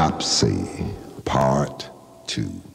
Topsy, Part 2.